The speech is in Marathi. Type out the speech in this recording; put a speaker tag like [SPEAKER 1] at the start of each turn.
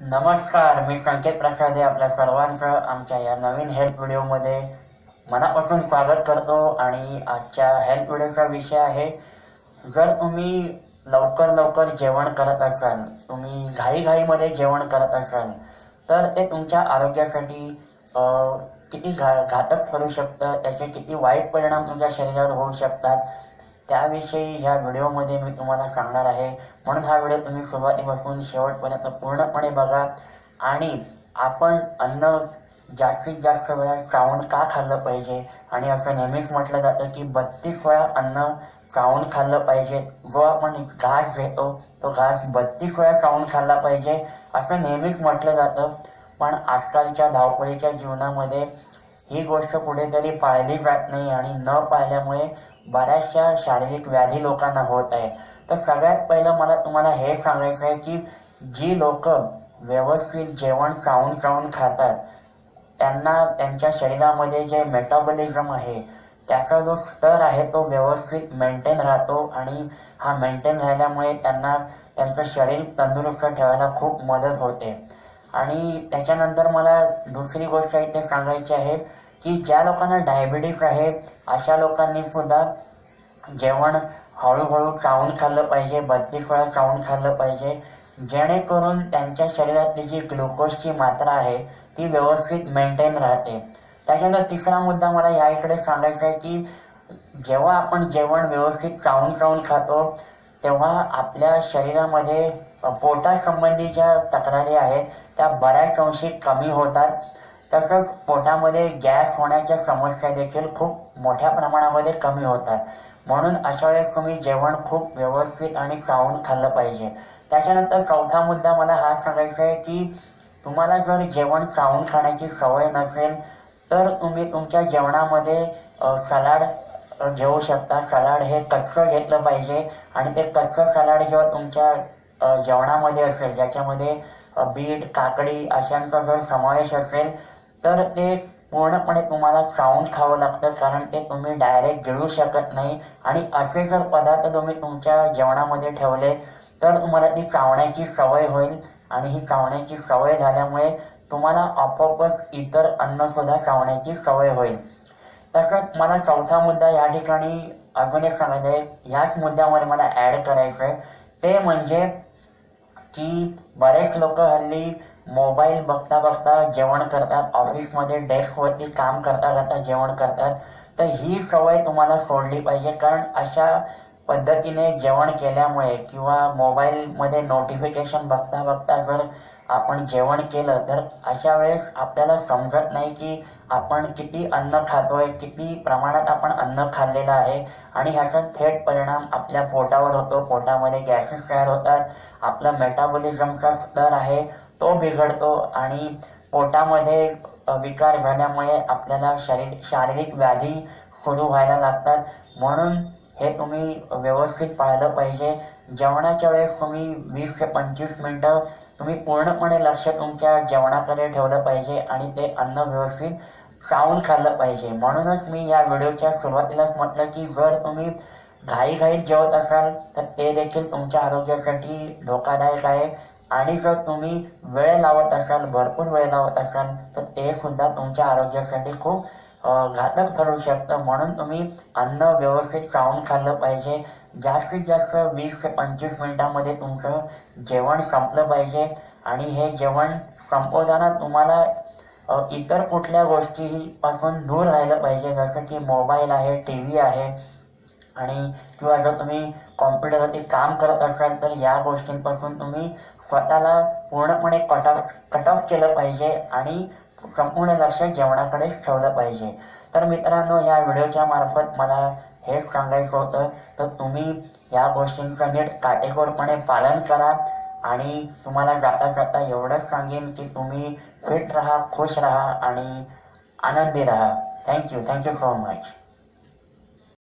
[SPEAKER 1] नमस्कार मी संकेत प्रसादे आपल्या सर्वांचं आमच्या या नवीन हेल्प व्हिडिओमध्ये मनापासून स्वागत करतो आणि आजच्या हेल्थ व्हिडिओचा विषय आहे जर तुम्ही लवकर लवकर जेवण करत असाल तुम्ही घाईघाईमध्ये जेवण करत असाल तर ते तुमच्या आरोग्यासाठी किती घा घातक ठरू शकतं त्याचे किती वाईट परिणाम तुमच्या शरीरावर होऊ शकतात त्याविषयी ह्या व्हिडिओमध्ये मी तुम्हाला सांगणार आहे. म्हणून हा व्हिडिओ तुम्ही सुरुवातीपासून शेवटपर्यंत पूर्णपणे बघा. आणि आपण अन्न जास्तीत जास्त वेळा चावून का खाल्लं पाहिजे? आणि असं नेहमीच म्हटलं जातं की बत्तीस वेळा अन्न चावून खाल्लं पाहिजे. जो आपण घास घेतो तो घास बत्तीस वेळा चावून खाल्ला पाहिजे असं नेहमीच म्हटलं जातं. पण आजकालच्या धावपळीच्या जीवनामध्ये ही गोष्ट कुठेतरी पाळली जात नाही आणि न पाळल्यामुळे बऱ्याचशा शारीरिक व्याधी लोकांना होत आहे. तर सगळ्यात पहिलं मला तुम्हाला हे सांगायचं आहे की जी लोक व्यवस्थित जेवण चावून चावून खातात त्यांना त्यांच्या शरीरामध्ये जे मेटाबॉलिझम आहे त्याचा जो स्तर आहे तो व्यवस्थित मेंटेन राहतो आणि हा मेंटेन राहिल्यामुळे त्यांना त्यांचं शरीर तंदुरुस्त ठेवायला खूप मदत होते. आणि त्याच्यानंतर मला दुसरी गोष्ट इथे सांगायची आहे की ज्या लोकांना डायबिटीस आहे अशा लोकांनी सुद्धा जेवण हळूहळू चावून खाल्लं पाहिजे बत्तीस वेळा चावून खाल्लं पाहिजे. जेणेकरून त्यांच्या शरीरातली जी ग्लुकोजची मात्रा आहे ती व्यवस्थित मेंटेन राहते. त्याच्यानंतर तिसरा मुद्दा मला या इकडे सांगायचा आहे की जेव्हा आपण जेवण व्यवस्थित चावून चावून खातो तेव्हा आपल्या शरीरामध्ये पोटासंबंधी ज्या तक्रारी आहेत त्या बऱ्याच अंशी कमी होतात. तसंच पोटामध्ये गॅस होण्याच्या समस्या देखील खूप मोठ्या प्रमाणामध्ये कमी होतात. म्हणून अशा वेळेस तुम्ही जेवण खूप व्यवस्थित आणि चावून खाल्लं पाहिजे. त्याच्यानंतर चौथा मुद्दा मला हा सांगायचा आहे की तुम्हाला जर जेवण चावून खाण्याची सवय नसेल तर तुम्ही तुमच्या जेवणामध्ये सलाड घेऊ शकता. सलाड हे कच्चं घेतलं पाहिजे आणि ते कच्चं सलाड जेव्हा तुमच्या जेवणामध्ये असेल ज्याच्यामध्ये बीट काकडी अशांचा जर समावेश असेल तर ते पूर्णपणे तुम्हाला चावून खावं लागतं कारण ते तुम्ही डायरेक्ट गिळू शकत नाही. आणि असे जर पदार्थ तुम्ही तुमच्या जेवणामध्ये ठेवले तर तुम्हाला ती चावण्याची सवय होईल. आणि ही चावण्याची सवय झाल्यामुळे तुम्हाला आपोआपच इतर अन्न सुद्धा चावण्याची सवय होईल. तसंच मला चौथा मुद्दा या ठिकाणी अजून एक सांगायचं आहे. ह्याच मुद्द्यामध्ये मला ऍड करायचं आहे ते म्हणजे की बरेच लोक हल्ली मोबाईल बघता बघता जेवण करतात ऑफिसमध्ये डेस्कवरती काम करता करता जेवण करतात. तर ही सवय तुम्हाला सोडली पाहिजे कारण अशा पद्धतीने जेवण केल्यामुळे किंवा मोबाईलमध्ये नोटिफिकेशन बघता बघता जर आपण जेवण केलं तर अशा वेळेस आपल्याला समजत नाही की आपण किती अन्न खातोय किती प्रमाणात आपण अन्न खाल्लेलं आहे आणि ह्याचा थेट परिणाम आपल्या पोटावर होतो. पोटामध्ये गॅसेस तयार होतात. आपला मेटाबॉलिझमचा स्तर आहे तो बिघडतो आणि पोटामध्ये विकार झाल्यामुळे आपल्याला शरीर शारीरिक व्याधी सुरू व्हायला लागतात. म्हणून हे तुम्ही व्यवस्थित पाळलं पाहिजे. जेवणाच्या वेळेस तुम्ही वीस ते पंचवीस मिनिटं तुम्ही पूर्णपणे लक्ष तुमच्या जेवणाकडे ठेवलं पाहिजे आणि ते अन्न व्यवस्थित चावून खाल्लं पाहिजे. म्हणूनच मी या व्हिडिओच्या सुरुवातीलाच म्हटलं की जर तुम्ही घाईघाईत जेवत असाल तर ते देखील तुमच्या आरोग्यासाठी धोकादायक आहे. आणि जर तुम्ही वेळ लावत असाल भरपूर वेळ लावत असाल तर ते सुद्धा तुमच्या आरोग्यासाठी खूप घातक ठरू शकतं. म्हणून तुम्ही अन्न व्यवस्थित चावून खाल्लं पाहिजे. जास्तीत जास्त वीस ते पंचवीस मिनिटांमध्ये तुमचं जेवण संपलं पाहिजे. आणि हे जेवण संपवताना तुम्हाला इतर कुठल्या गोष्टीपासून दूर राहिलं पाहिजे. जसं की मोबाईल आहे टी व्ही आहे. आणि किंवा जर तुम्ही कॉम्प्युटरवरती काम करत असाल तर या गोष्टींपासून तुम्ही स्वतःला पूर्णपणे कट ऑफ कट ऑफ केलं पाहिजे. आणि संपूर्ण लक्ष जेवणाकडेच ठेवलं पाहिजे. तर मित्रांनो या व्हिडिओच्या मार्फत मला हेच सांगायचं होतं तर तुम्ही या गोष्टींचं नीट काटेकोरपणे पालन करा आणि तुम्हाला जाता जाता एवढंच सांगेन की तुम्ही फिट राहा खुश राहा आणि आनंदी राहा. Thank you thank you so much